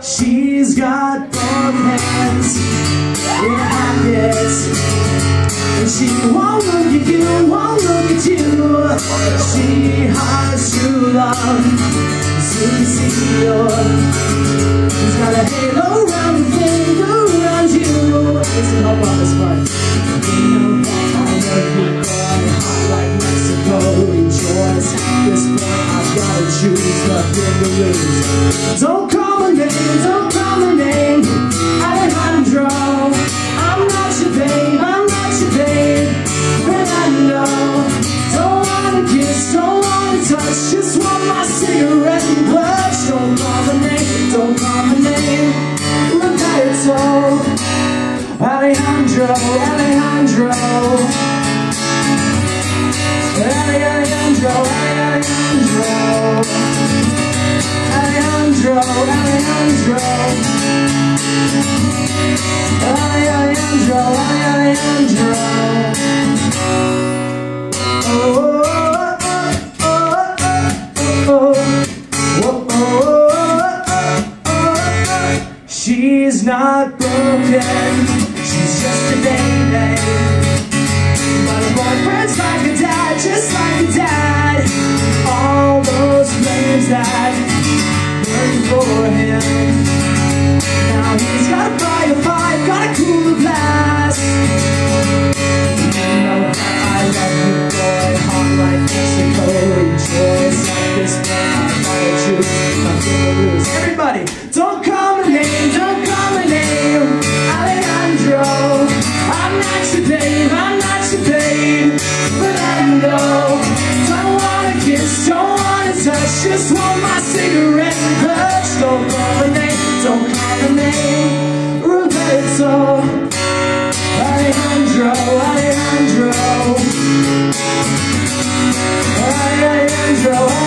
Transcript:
She's got both hands in pockets And she won't look at you, won't look at you. She has true love, soon choose, nothing to lose Don't call my name, don't call my name Alejandro I'm not your babe, I'm not your babe. Fernando Don't wanna kiss, don't wanna touch. Just want my cigarette and blush Don't call my name, don't call my name. Roberto Alejandro, Alejandro. Alejandro, Alejandro She's not broken. She's just a baby But Everybody, don't call my name, don't call my name, Alejandro. I'm not your babe, I'm not your babe, Fernando. Don't wanna kiss, don't wanna touch, just want my cigarette and clutch. Don't call my name, don't call my name, Roberto. Alejandro, Alejandro. Alejandro.